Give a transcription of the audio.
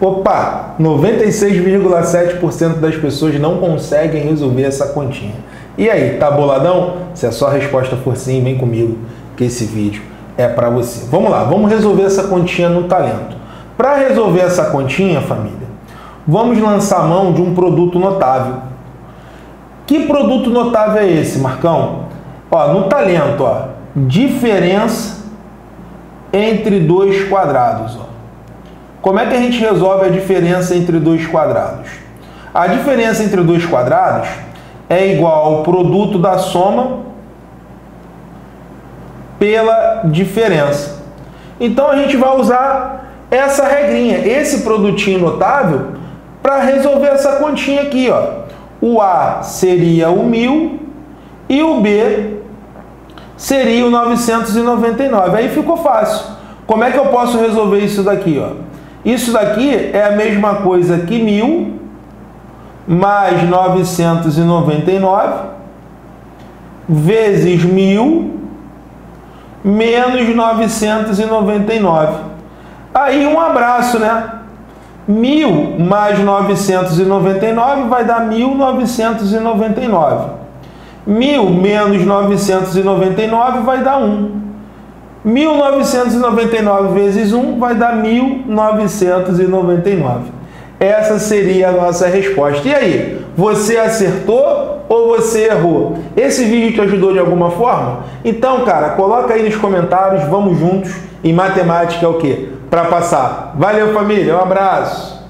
Opa, 96,7% das pessoas não conseguem resolver essa continha. E aí, tá boladão? Se a sua resposta for sim, vem comigo que esse vídeo é para você. Vamos lá, vamos resolver essa continha no talento. Para resolver essa continha, família, vamos lançar a mão de um produto notável. Que produto notável é esse, Marcão? Ó, no talento, ó, diferença entre dois quadrados. Ó. Como é que a gente resolve a diferença entre dois quadrados? A diferença entre dois quadrados é igual ao produto da soma pela diferença. Então a gente vai usar essa regrinha, esse produtinho notável, para resolver essa continha aqui. Ó. O A seria o 1000 e o B seria o 999. Aí ficou fácil. Como é que eu posso resolver isso daqui? Ó? Isso daqui é a mesma coisa que 1000 mais 999 vezes 1000 menos 999. Aí um abraço, né? 1000 mais 999 vai dar 1999. 1000 menos 999 vai dar 1. 1999 vezes 1 vai dar 1999. Essa seria a nossa resposta. E aí, você acertou ou você errou? Esse vídeo te ajudou de alguma forma? Então, cara, coloca aí nos comentários, vamos juntos. E matemática é o quê? Para passar. Valeu, família. Um abraço.